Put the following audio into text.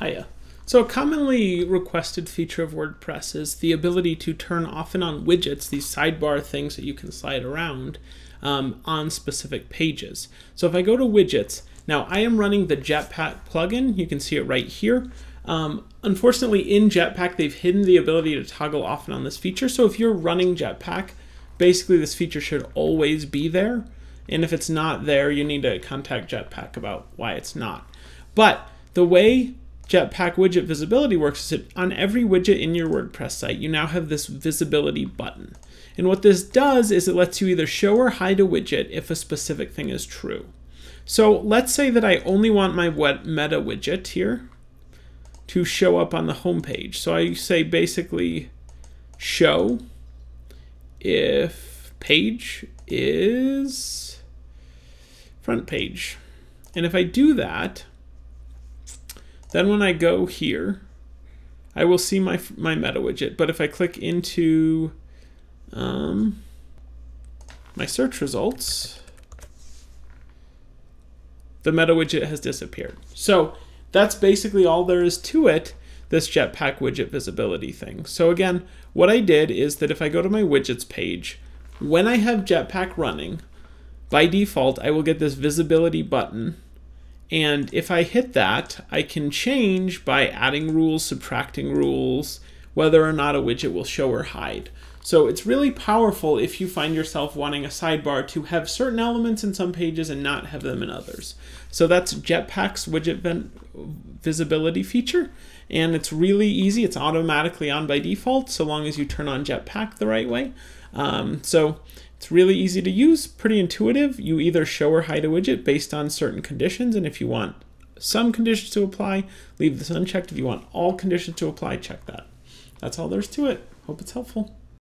Hiya. So a commonly requested feature of WordPress is the ability to turn off and on widgets, these sidebar things that you can slide around um, on specific pages. So if I go to widgets, now I am running the Jetpack plugin. You can see it right here. Um, unfortunately, in Jetpack, they've hidden the ability to toggle off and on this feature. So if you're running Jetpack, basically this feature should always be there. And if it's not there, you need to contact Jetpack about why it's not. But the way Jetpack widget visibility works is that on every widget in your WordPress site, you now have this visibility button. And what this does is it lets you either show or hide a widget if a specific thing is true. So let's say that I only want my meta widget here to show up on the home page. So I say basically show if page is front page. And if I do that, then when I go here, I will see my, my meta widget. But if I click into um, my search results, the meta widget has disappeared. So that's basically all there is to it, this Jetpack widget visibility thing. So again, what I did is that if I go to my widgets page, when I have Jetpack running, by default, I will get this visibility button and if I hit that, I can change by adding rules, subtracting rules, whether or not a widget will show or hide. So it's really powerful if you find yourself wanting a sidebar to have certain elements in some pages and not have them in others. So that's Jetpack's widget visibility feature. And it's really easy. It's automatically on by default so long as you turn on Jetpack the right way. Um, so it's really easy to use, pretty intuitive. You either show or hide a widget based on certain conditions, and if you want some conditions to apply, leave this unchecked. If you want all conditions to apply, check that. That's all there's to it. Hope it's helpful.